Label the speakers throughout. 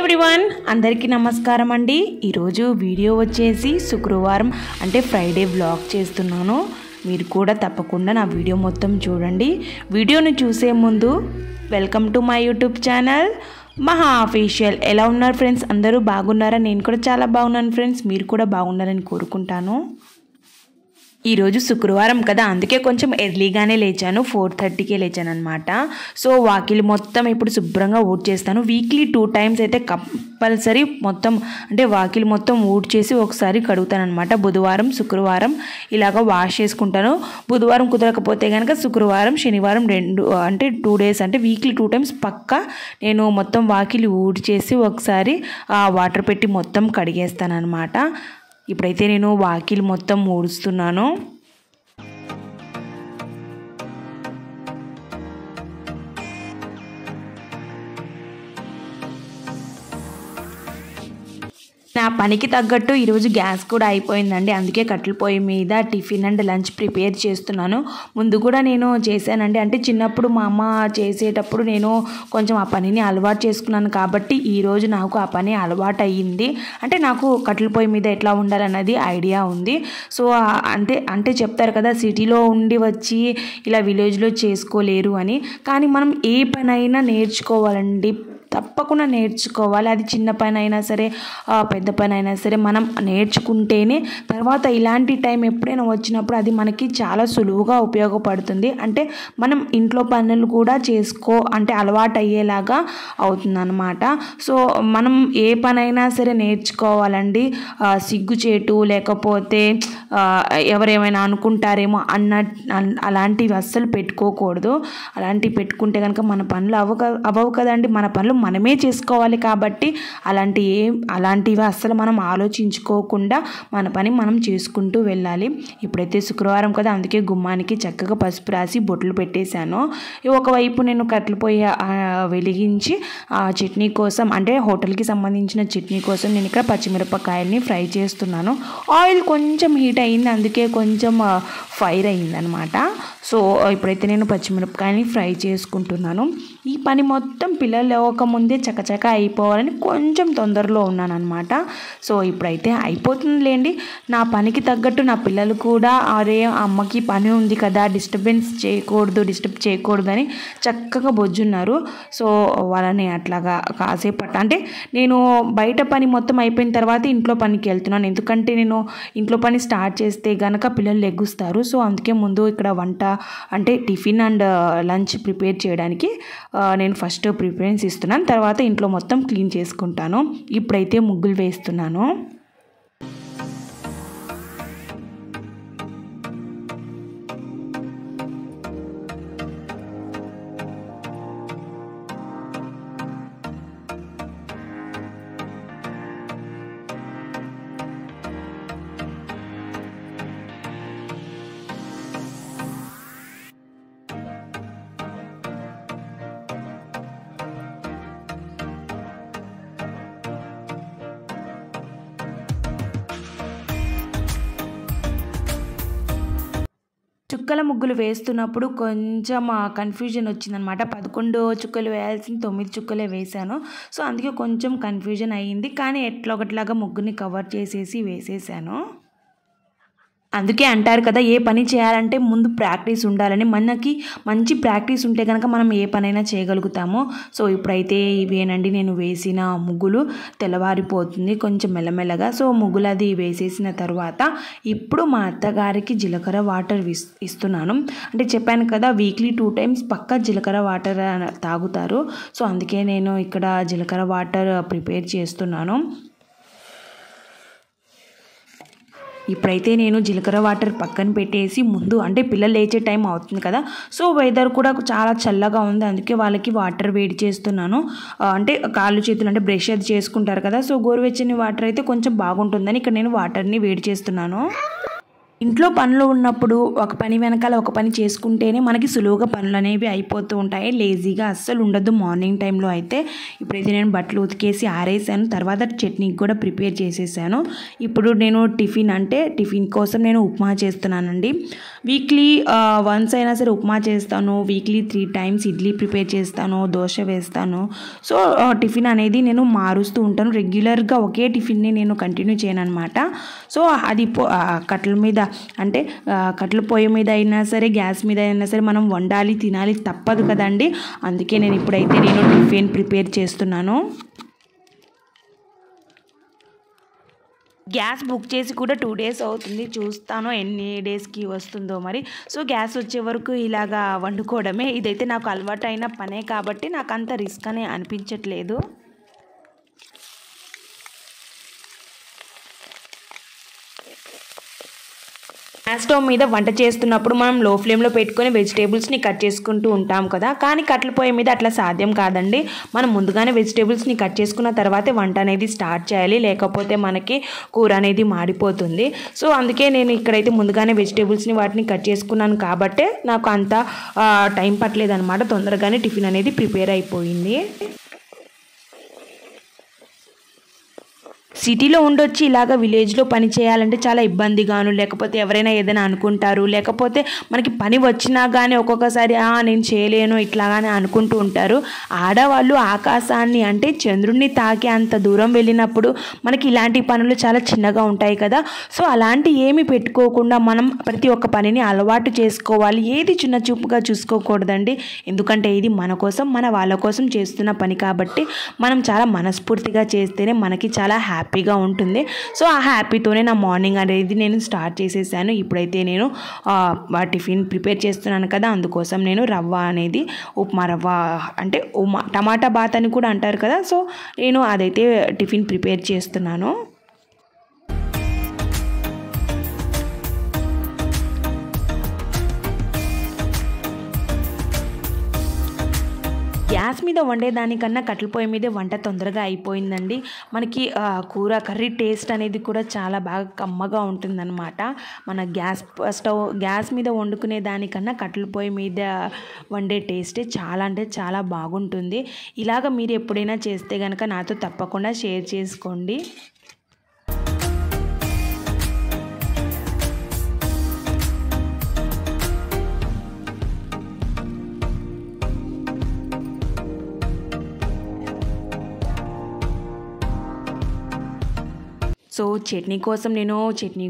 Speaker 1: Everyone అందరికీ నమస్కారం అండి. ఈరోజు వీడియో వచ్చేసి శుక్రవారం అంటే ఫ్రైడే వ్లాగ్ చేస్తున్నాను. మీరు కూడా తప్పకుండా నా వీడియో మొత్తం చూడండి. వీడియోని చూసే ముందు welcome to my YouTube channel. Maha official. ఎలా ఉన్నారు ఫ్రెండ్స్? అందరూ బాగున్నారా? నేను కూడా చాలా బాగున్నాను ఫ్రెండ్స్. మీరు కూడా బాగున్నారని కోరుకుంటాను. ఈరోజు శుక్రవారం కదా అందుకే కొంచెం ఎర్లీగానే లేచాను ఫోర్ థర్టీకే లేచాను అనమాట సో వాకిలి మొత్తం ఇప్పుడు శుభ్రంగా ఊడ్ చేస్తాను. వీక్లీ టూ టైమ్స్ అయితే కంపల్సరీ మొత్తం అంటే వాకిలి మొత్తం ఊడ్ చేసి ఒకసారి కడుగుతాను అనమాట బుధవారం శుక్రవారం ఇలాగ వాష్ చేసుకుంటాను. బుధవారం కుదరకపోతే కనుక శుక్రవారం శనివారం రెండు అంటే టూ డేస్ అంటే వీక్లీ టూ టైమ్స్ పక్కా నేను మొత్తం వాకిలి ఊడ్ చేసి ఒకసారి వాటర్ పెట్టి మొత్తం కడిగేస్తాను అనమాట ఇప్పుడైతే నేను వాకిలి మొత్తం ఊడుస్తున్నాను. నా పనికి తగ్గట్టు ఈరోజు గ్యాస్ కూడా అయిపోయిందండి. అందుకే కట్టెల పొయ్యి మీద టిఫిన్ అండ్ లంచ్ ప్రిపేర్ చేస్తున్నాను. ముందు కూడా నేను చేశానండి. అంటే చిన్నప్పుడు మా అమ్మ చేసేటప్పుడు నేను కొంచెం ఆ పనిని అలవాటు చేసుకున్నాను కాబట్టి ఈరోజు నాకు ఆ పని అలవాటు అయ్యింది. అంటే నాకు కట్టెల పొయ్యి మీద ఎట్లా ఉండాలన్నది ఐడియా ఉంది. సో అంటే అంటే చెప్తారు కదా సిటీలో ఉండి వచ్చి ఇలా విలేజ్లో చేసుకోలేరు అని. కానీ మనం ఏ పనైనా నేర్చుకోవాలండి. తప్పకుండా నేర్చుకోవాలి. అది చిన్న పని అయినా సరే పెద్ద పని అయినా సరే మనం నేర్చుకుంటేనే తర్వాత ఇలాంటి టైం ఎప్పుడైనా వచ్చినప్పుడు అది మనకి చాలా సులువుగా ఉపయోగపడుతుంది. అంటే మనం ఇంట్లో పనులు కూడా చేసుకో అంటే అలవాటు అయ్యేలాగా అవుతుందన్నమాట. సో మనం ఏ పనైనా సరే నేర్చుకోవాలండి. సిగ్గుచేటు లేకపోతే ఎవరేమైనా అనుకుంటారేమో అన్న అలాంటివి అస్సలు పెట్టుకోకూడదు. అలాంటివి పెట్టుకుంటే కనుక మన పనులు అవ్వ అవ్వవు కదండి. మన పనులు మనమే చేసుకోవాలి కాబట్టి అలాంటి ఏ అలాంటివి అస్సలు మనం ఆలోచించుకోకుండా మన పని మనం చేసుకుంటూ వెళ్ళాలి. ఇప్పుడైతే శుక్రవారం కదా అందుకే గుమ్మానికి చక్కగా పసుపు రాసి బొట్లు పెట్టేశాను. ఒకవైపు నేను కట్టెలు పొయ్యి వెలిగించి ఆ చట్నీ కోసం అంటే హోటల్కి సంబంధించిన చట్నీ కోసం నేను ఇక్కడ పచ్చిమిరపకాయల్ని ఫ్రై చేస్తున్నాను. ఆయిల్ కొంచెం హీట్ అయింది అందుకే కొంచెం ఫైర్ అయిందనమాట సో ఇప్పుడైతే నేను పచ్చిమిరపకాయని ఫ్రై చేసుకుంటున్నాను. ఈ పని మొత్తం పిల్లలు లేవకముందే చకచక అయిపోవాలని కొంచెం తొందరలో ఉన్నాను అనమాట సో ఇప్పుడైతే అయిపోతుందిలేండి. నా పనికి తగ్గట్టు నా పిల్లలు కూడా అరే అమ్మకి పని ఉంది కదా డిస్టర్బెన్స్ చేయకూడదు డిస్టర్బ్ చేయకూడదు అని చక్కగా బొజ్జున్నారు. సో వాళ్ళని అట్లాగా కాసేపు అంటే నేను బయట పని మొత్తం అయిపోయిన తర్వాత ఇంట్లో పనికి వెళ్తున్నాను. ఎందుకంటే నేను ఇంట్లో పని స్టార్ట్ చేస్తే గనక పిల్లలు లెగ్గుస్తారు సో అందుకే ముందు ఇక్కడ వంట అంటే టిఫిన్ అండ్ లంచ్ ప్రిపేర్ చేయడానికి నేను ఫస్ట్ ప్రిఫరెన్స్ ఇస్తున్నాను. తర్వాత ఇంట్లో మొత్తం క్లీన్ చేసుకుంటాను. ఇప్పుడైతే ముగ్గులు వేస్తున్నాను. చుక్కల ముగ్గులు వేస్తున్నప్పుడు కొంచెం కన్ఫ్యూజన్ వచ్చిందనమాట పదకొండు చుక్కలు వేయాల్సిన తొమ్మిది చుక్కలే వేశాను. సో అందుకే కొంచెం కన్ఫ్యూజన్ అయ్యింది. కానీ ఎట్లా ఒకటిలాగా ముగ్గుని కవర్ చేసేసి వేసేసాను. అందుకే అంటారు కదా ఏ పని చేయాలంటే ముందు ప్రాక్టీస్ ఉండాలని. మనకి మంచి ప్రాక్టీస్ ఉంటే కనుక మనం ఏ పనైనా చేయగలుగుతాము. సో ఇప్పుడైతే ఇవేనండి నేను వేసిన ముగ్గులు తెల్లవారిపోతుంది కొంచెం మెల్లమెల్లగా. సో ముగ్గులు అది వేసేసిన తర్వాత ఇప్పుడు మా అత్తగారికి జీలకర్ర వాటర్ ఇస్తున్నాను. అంటే చెప్పాను కదా వీక్లీ టూ టైమ్స్ పక్కా జీలకర్ర వాటర్ తాగుతారు. సో అందుకే నేను ఇక్కడ జీలకర్ర వాటర్ ప్రిపేర్ చేస్తున్నాను. ఇప్పుడైతే నేను జీలకర్ర వాటర్ పక్కన పెట్టేసి ముందు అంటే పిల్లలు లేచే టైం అవుతుంది కదా. సో వెదర్ కూడా చాలా చల్లగా ఉంది. అందుకే వాళ్ళకి వాటర్ వేడి చేస్తున్నాను. అంటే కాళ్ళు చేతులు అంటే బ్రష్ అది చేసుకుంటారు కదా. సో గోరువెచ్చని వాటర్ అయితే కొంచెం బాగుంటుందని ఇక్కడ నేను వాటర్ని వేడి చేస్తున్నాను. ఇంట్లో పనులు ఉన్నప్పుడు ఒక పని వెనకాల ఒక పని చేసుకుంటేనే మనకి సులువుగా పనులు అనేవి అయిపోతూ ఉంటాయి. లేజీగా అస్సలు ఉండదు మార్నింగ్ టైంలో అయితే. ఇప్పుడైతే నేను బట్టలు ఉతికేసి ఆరేసాను. తర్వాత చట్నీకి కూడా ప్రిపేర్ చేసేసాను. ఇప్పుడు నేను టిఫిన్ అంటే టిఫిన్ కోసం నేను ఉప్మా చేస్తున్నానండి. వీక్లీ వన్స్ అయినా సరే ఉప్మా చేస్తాను. Weekly three times idli prepare చేస్తాను. దోశ వేస్తాను. సో టిఫిన్ అనేది నేను మారుస్తూ ఉంటాను. రెగ్యులర్గా ఒకే టిఫిన్ని నేను కంటిన్యూ చేయను అనమాట సో అది కట్టల మీద అంటే ఆ, కట్టెల పొయ్యి మీద అయినా సరే గ్యాస్ మీద అయినా సరే మనం వండాలి తినాలి తప్పదు కదండి. అందుకే నేను ఇప్పుడైతే నేను టిఫిన్ ప్రిపేర్ చేస్తున్నాను. గ్యాస్ బుక్ చేసి కూడా టూ డేస్ అవుతుంది. చూస్తాను ఎన్ని డేస్కి వస్తుందో మరి. సో గ్యాస్ వచ్చే వరకు ఇలాగా వండుకోవడమే. ఇదైతే నాకు అలవాటు అయిన పనే కాబట్టి నాకు అంత రిస్క్ అని అనిపించట్లేదు. గ్యాస్ స్టవ్ మీద వంట చేస్తున్నప్పుడు మనం లో ఫ్లేమ్లో పెట్టుకొని వెజిటేబుల్స్ని కట్ చేసుకుంటూ ఉంటాం కదా. కానీ కట్టెల పొయ్యి మీద అట్లా సాధ్యం కాదండి. మనం ముందుగానే వెజిటేబుల్స్ని కట్ చేసుకున్న తర్వాతే వంట అనేది స్టార్ట్ చేయాలి. లేకపోతే మనకి కూర అనేది మాడిపోతుంది. సో అందుకే నేను ఇక్కడైతే ముందుగానే వెజిటేబుల్స్ని వాటిని కట్ చేసుకున్నాను కాబట్టే నాకు అంత టైం పట్టలేదు అనమాట తొందరగానే టిఫిన్ అనేది ప్రిపేర్ అయిపోయింది. సిటీలో ఉండొచ్చి ఇలాగ విలేజ్లో పని చేయాలంటే చాలా ఇబ్బందిగాను లేకపోతే ఎవరైనా ఏదైనా అనుకుంటారు లేకపోతే మనకి పని వచ్చినా కానీ ఒక్కొక్కసారి "ఆ, నేను చేయలేను ఇట్లాగానే అనుకుంటూ ఉంటారు. ఆడవాళ్ళు ఆకాశాన్ని అంటే చంద్రుడిని తాకే అంత దూరం వెళ్ళినప్పుడు మనకి ఇలాంటి పనులు చాలా చిన్నగా ఉంటాయి కదా. సో అలాంటి ఏమి పెట్టుకోకుండా మనం ప్రతి ఒక్క పనిని అలవాటు చేసుకోవాలి. ఏది చిన్న చూపుగా చూసుకోకూడదండి. ఎందుకంటే ఇది మన కోసం మన వాళ్ళ కోసం చేస్తున్న పని కాబట్టి మనం చాలా మనస్ఫూర్తిగా చేస్తేనే మనకి చాలా హ్యాపీ హ్యాపీగా ఉంటుంది. సో ఆ హ్యాపీతోనే నా మార్నింగ్ అనేది నేను స్టార్ట్ చేసేసాను. ఇప్పుడైతే నేను ఆ, టిఫిన్ ప్రిపేర్ చేస్తున్నాను కదా అందుకోసం నేను రవ్వ అనేది ఉప్మా రవ్వ అంటే ఉమా టమాటా బాత్ అని కూడా అంటారు కదా సో నేను అదైతే టిఫిన్ ప్రిపేర్ చేస్తున్నాను. గ్యాస్ మీద వండేదానికన్నా కట్టెల పొయ్యి మీదే వంట తొందరగా అయిపోయిందండి. మనకి కూర కర్రీ టేస్ట్ అనేది కూడా చాలా బాగా కమ్మగా ఉంటుందన్నమాట. మన గ్యాస్ స్టవ్ గ్యాస్ మీద వండుకునే దానికన్నా కట్టెల పొయ్యి మీద వండే టేస్టే చాలా అంటే చాలా బాగుంటుంది. ఇలాగ మీరు ఎప్పుడైనా చేస్తే కనుక నాతో తప్పకుండా షేర్ చేసుకోండి. సో చట్నీ కోసం నేను చట్నీ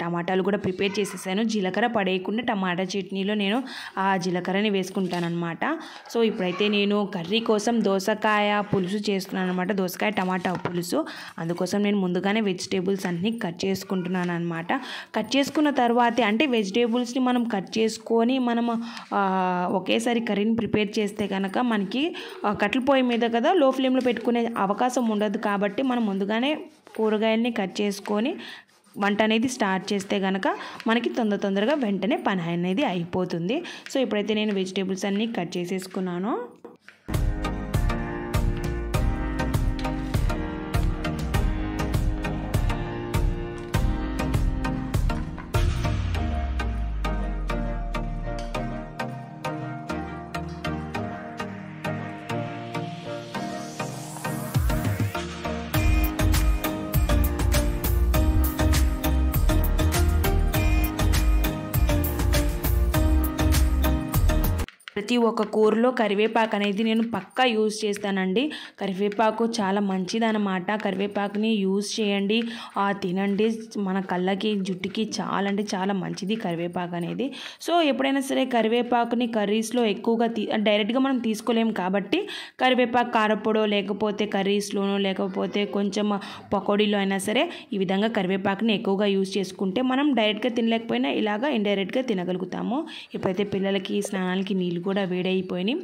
Speaker 1: టమాటాలు కూడా ప్రిపేర్ చేసేసాను. జీలకర్ర పడేయకుండా టమాటా చట్నీలో నేను ఆ జీలకర్రని వేసుకుంటానమాట సో ఇప్పుడైతే నేను కర్రీ కోసం దోసకాయ పులుసు చేస్తున్నాను అనమాట దోసకాయ టమాటా పులుసు. అందుకోసం నేను ముందుగానే వెజిటేబుల్స్ అన్నీ కట్ చేసుకుంటున్నాను అనమాట కట్ చేసుకున్న తర్వాతే అంటే వెజిటేబుల్స్ని మనం కట్ చేసుకొని మనం ఒకేసారి కర్రీని ప్రిపేర్ చేస్తే కనుక మనకి కట్టెల పొయ్యి మీద కదా లో ఫ్లేమ్లో పెట్టుకునే అవకాశం ఉండదు కాబట్టి మనం ముందుగానే కూరగాయల్ని కట్ చేసుకొని వంట అనేది స్టార్ట్ చేస్తే కనుక మనకి తొందర తొందరగా వెంటనే పని అనేది అయిపోతుంది. సో ఇప్పుడైతే నేను వెజిటేబుల్స్ అన్నీ కట్ చేసేసుకున్నాను. ప్రతి ఒక్క కూరలో కరివేపాకు అనేది నేను పక్కా యూజ్ చేస్తానండి. కరివేపాకు చాలా మంచిదన్నమాట. కరివేపాకుని యూజ్ చేయండి. ఆ, తినండి. మన కళ్ళకి జుట్టుకి చాలా అంటే చాలా మంచిది కరివేపాకు అనేది. సో ఎప్పుడైనా సరే కరివేపాకుని కర్రీస్లో ఎక్కువగా తీ డైరెక్ట్గా మనం తీసుకోలేము కాబట్టి కరివేపాకు కారపొడో లేకపోతే కర్రీస్లోనో లేకపోతే కొంచెం పకోడీలో అయినా సరే ఈ విధంగా కరివేపాకుని ఎక్కువగా యూజ్ చేసుకుంటే మనం డైరెక్ట్గా తినలేకపోయినా ఇలాగా ఇండైరెక్ట్గా తినగలుగుతాము. ఇప్పుడైతే పిల్లలకి స్నానాలకి నీళ్ళు కూడా కూడా వేడైపోయినాయి.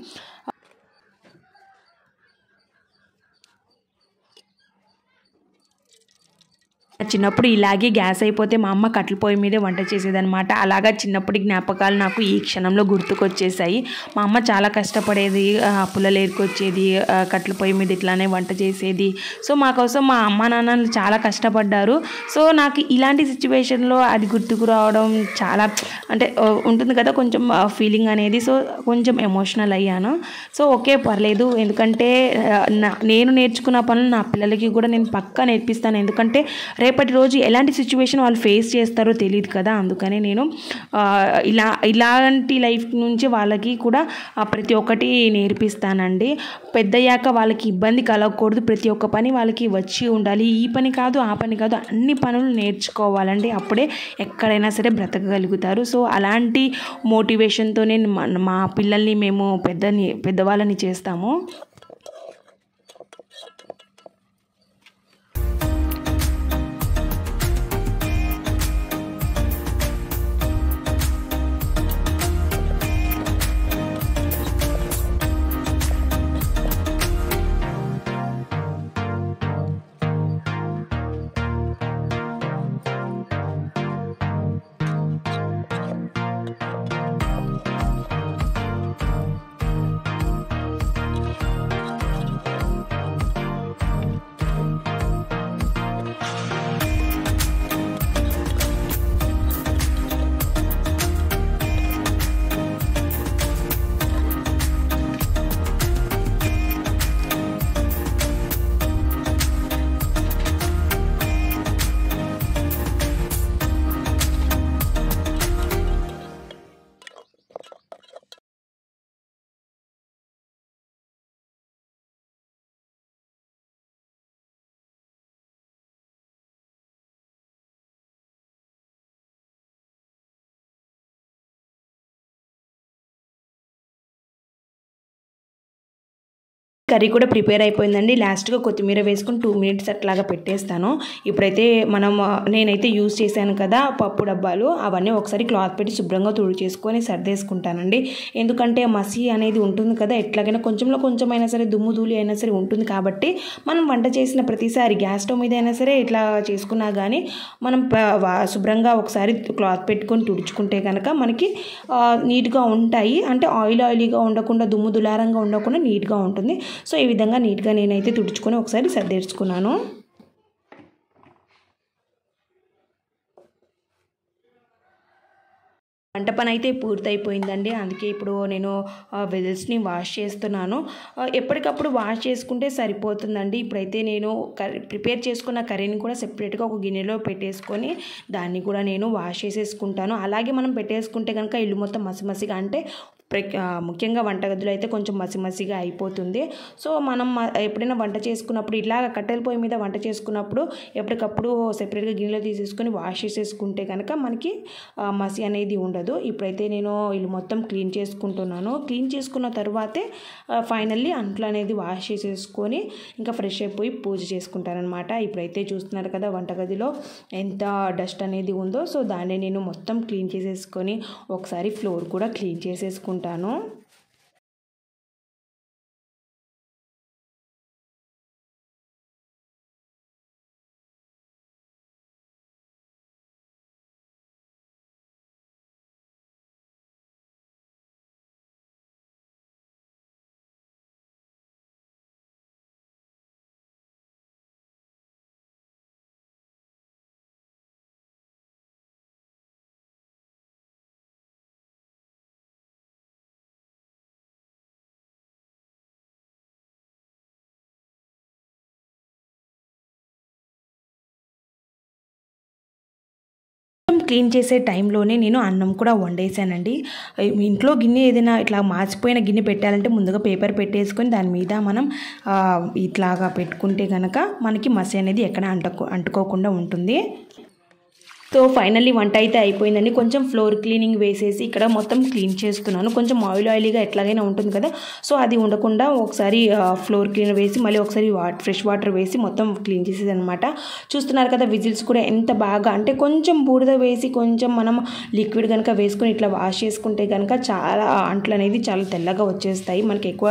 Speaker 1: చిన్నప్పుడు ఇలాగే గ్యాస్ అయిపోతే మా అమ్మ కట్టెల పొయ్యి మీదే వంట చేసేదనమాట అలాగా చిన్నప్పటి జ్ఞాపకాలు నాకు ఈ క్షణంలో గుర్తుకొచ్చేసాయి. మా అమ్మ చాలా కష్టపడేది పుల్లలు ఏరుకొచ్చేది కట్టెల పొయ్యి మీద ఇట్లానే వంట చేసేది. సో మా కోసం మా అమ్మ నాన్నలు చాలా కష్టపడ్డారు. సో నాకు ఇలాంటి సిచ్యువేషన్లో అది గుర్తుకు రావడం చాలా అంటే ఉంటుంది కదా కొంచెం ఫీలింగ్ అనేది. సో కొంచెం ఎమోషనల్ అయ్యాను. సో ఓకే పర్లేదు. ఎందుకంటే నా నేను నేర్చుకున్న పనులు నా పిల్లలకి కూడా నేను పక్కా నేర్పిస్తాను. ఎందుకంటే రేపటి రోజు ఎలాంటి సిచ్యువేషన్ వాళ్ళు ఫేస్ చేస్తారో తెలియదు కదా అందుకనే నేను ఇలా ఇలాంటి లైఫ్ నుంచి వాళ్ళకి కూడా ప్రతి ఒక్కటి నేర్పిస్తానండి. పెద్దయ్యాక వాళ్ళకి ఇబ్బంది కలగకూడదు. ప్రతి ఒక్క పని వాళ్ళకి వచ్చి ఉండాలి. ఈ పని కాదు ఆ పని కాదు అన్ని పనులు నేర్చుకోవాలండి. అప్పుడే ఎక్కడైనా సరే బ్రతకగలుగుతారు. సో అలాంటి మోటివేషన్తో నేను మా- మా పిల్లల్ని మేము పెద్దని పెద్దవాళ్ళని చేస్తాము. కర్రీ కూడా ప్రిపేర్ అయిపోయిందండి. లాస్ట్గా కొత్తిమీర వేసుకుని టూ మినిట్స్ అట్లాగా పెట్టేస్తాను. ఇప్పుడైతే మనం నేనైతే యూజ్ చేశాను కదా పప్పు డబ్బాలు అవన్నీ ఒకసారి క్లాత్ పెట్టి శుభ్రంగా తుడి చేసుకొని సర్దేసుకుంటానండి. ఎందుకంటే మసి అనేది ఉంటుంది కదా ఎట్లాగైనా కొంచెంలో కొంచెం అయినా సరే దుమ్ము ధూళి అయినా సరే ఉంటుంది కాబట్టి మనం వంట చేసిన ప్రతిసారి గ్యాస్ స్టవ్ మీద అయినా సరే ఇట్లా చేసుకున్నా కానీ మనం శుభ్రంగా ఒకసారి క్లాత్ పెట్టుకొని తుడుచుకుంటే కనుక మనకి నీట్గా ఉంటాయి. అంటే ఆయిల్ ఆయిలీగా ఉండకుండా దుమ్ము దులారంగా ఉండకుండా నీట్గా ఉంటుంది. సో ఈ విధంగా నీట్గా నేనైతే తుడుచుకొని ఒకసారి సర్దేర్చుకున్నాను వంట పని అయితే పూర్తయిపోయిందండి. అందుకే ఇప్పుడు నేను వెజల్స్ని వాష్ చేస్తున్నాను. ఎప్పటికప్పుడు వాష్ చేసుకుంటే సరిపోతుందండి. ఇప్పుడైతే నేను కర్రీ ప్రిపేర్ చేసుకున్న కర్రీని కూడా సెపరేట్గా ఒక గిన్నెలో పెట్టేసుకొని దాన్ని కూడా నేను వాష్ చేసేసుకుంటాను. అలాగే మనం పెట్టేసుకుంటే కనుక ఇల్లు మొత్తం మసిమసిగా అంటే ముఖ్యంగా వంటగదిలో అయితే కొంచెం మసిమసిగా అయిపోతుంది. సో మనం ఎప్పుడైనా వంట చేసుకున్నప్పుడు ఇలాగ కట్టెల పొయ్యి మీద వంట చేసుకున్నప్పుడు ఎప్పటికప్పుడు సెపరేట్గా గిన్నెలో తీసేసుకొని వాష్ చేసేసుకుంటే కనుక మనకి మసి అనేది ఉండదు. ఇప్పుడైతే నేను ఇల్లు మొత్తం క్లీన్ చేసుకుంటున్నాను. క్లీన్ చేసుకున్న తర్వాతే ఫైనల్లీ అంట్లు అనేది వాష్ చేసేసుకొని ఇంకా ఫ్రెష్ అయిపోయి పూజ చేసుకుంటానమాట ఇప్పుడైతే చూస్తున్నారు కదా వంటగదిలో ఎంత డస్ట్ అనేది ఉందో. సో దాన్ని నేను మొత్తం క్లీన్ చేసేసుకొని ఒకసారి ఫ్లోర్ కూడా క్లీన్ చేసేసుకుంటాను చేసుకుంటాను క్లీన్ చేసే టైంలోనే నేను అన్నం కూడా వండేసానండి. ఇంట్లో గిన్నె ఏదైనా ఇట్లా మార్చిపోయిన గిన్నె పెట్టాలంటే ముందుగా పేపర్ పెట్టేసుకొని దాని మీద మనం ఇట్లాగా పెట్టుకుంటే కనుక మనకి మసి అనేది ఎక్కడ అంటుకో అంటుకోకుండా ఉంటుంది. సో ఫైనల్లీ వంట అయితే అయిపోయిందండి. కొంచెం ఫ్లోర్ క్లీనింగ్ వేసేసి ఇక్కడ మొత్తం క్లీన్ చేస్తున్నాను. కొంచెం ఆయిల్ ఆయిలీగా ఎట్లాగైనా ఉంటుంది కదా. సో అది ఉండకుండా ఒకసారి ఫ్లోర్ క్లీనర్ వేసి మళ్ళీ ఒకసారి వాట్ ఫ్రెష్ వాటర్ వేసి మొత్తం క్లీన్ చేసేది అనమాట చూస్తున్నారు కదా విజిల్స్ కూడా ఎంత బాగా అంటే కొంచెం బూడిద వేసి కొంచెం మనం లిక్విడ్ కనుక వేసుకొని ఇట్లా వాష్ చేసుకుంటే కనుక చాలా అంట్లు అనేది చాలా తెల్లగా వచ్చేస్తాయి. మనకి ఎక్కువ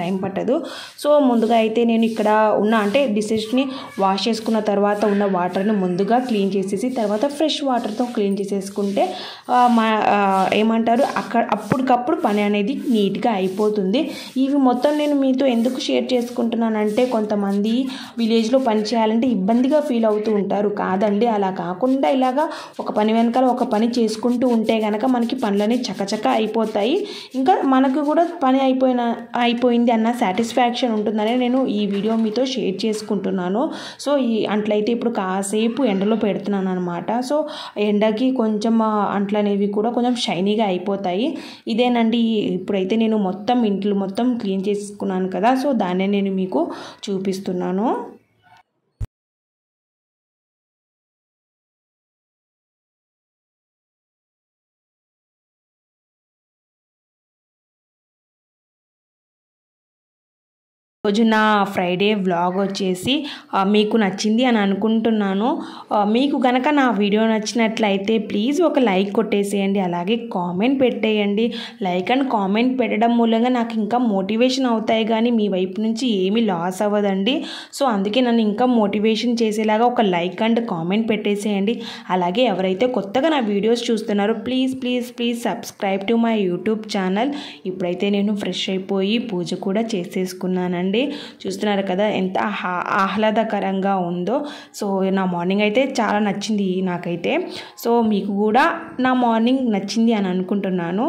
Speaker 1: టైం పట్టదు. సో ముందుగా అయితే నేను ఇక్కడ ఉన్న అంటే డిషెస్ని వాష్ చేసుకున్న తర్వాత ఉన్న వాటర్ని ముందుగా క్లీన్ చేసేసి తర్వాత ఫ్రెష్ వాటర్తో క్లీన్ చేసేసుకుంటే మా ఏమంటారు అక్కడ అప్పటికప్పుడు పని అనేది నీట్గా అయిపోతుంది. ఇవి మొత్తం నేను మీతో ఎందుకు షేర్ చేసుకుంటున్నానంటే కొంతమంది విలేజ్లో పని చేయాలంటే ఇబ్బందిగా ఫీల్ అవుతూ ఉంటారు. కాదండి అలా కాకుండా ఇలాగా ఒక పని వెనకాల ఒక పని చేసుకుంటూ ఉంటే కనుక మనకి పనులన్నీ చకచక అయిపోతాయి. ఇంకా మనకు కూడా పని అయిపోయిన అయిపోయింది అన్న సాటిస్ఫాక్షన్ ఉంటుందని నేను ఈ వీడియో మీతో షేర్ చేసుకుంటున్నాను. సో ఈ అంట్లయితే ఇప్పుడు కాసేపు ఎండలో పెడుతున్నాను అనమాట సో ఎండకి కొంచెం అంట్లు అనేవి కూడా కొంచెం షైనీగా అయిపోతాయి. ఇదేనండి ఇప్పుడైతే నేను మొత్తం ఇంట్లో మొత్తం క్లీన్ చేసుకున్నాను కదా సో దాన్నే నేను మీకు చూపిస్తున్నాను. రోజు నా ఫ్రైడే వ్లాగ్ వచ్చేసి మీకు నచ్చింది అని అనుకుంటున్నాను. మీకు గనక నా వీడియో నచ్చినట్లయితే ప్లీజ్ ఒక లైక్ కొట్టేసేయండి అలాగే కామెంట్ పెట్టేయండి. లైక్ అండ్ కామెంట్ పెట్టడం మూలంగా నాకు ఇంకా మోటివేషన్ అవుతాయి కానీ మీ వైపు నుంచి ఏమీ లాస్ అవ్వదండి. సో అందుకే నన్ను ఇంకా మోటివేషన్ చేసేలాగా ఒక లైక్ అండ్ కామెంట్ పెట్టేసేయండి. అలాగే ఎవరైతే కొత్తగా నా వీడియోస్ చూస్తున్నారో please please please subscribe to my YouTube channel. ఇప్పుడైతే నేను ఫ్రెష్ అయిపోయి పూజ కూడా చేసేసుకున్నానండి. చూస్తున్నారు కదా ఎంత ఆహ్లాదకరంగా ఉందో. సో నా మార్నింగ్ అయితే చాలా నచ్చింది నాకైతే. సో మీకు కూడా నా మార్నింగ్ నచ్చింది అని అనుకుంటున్నాను.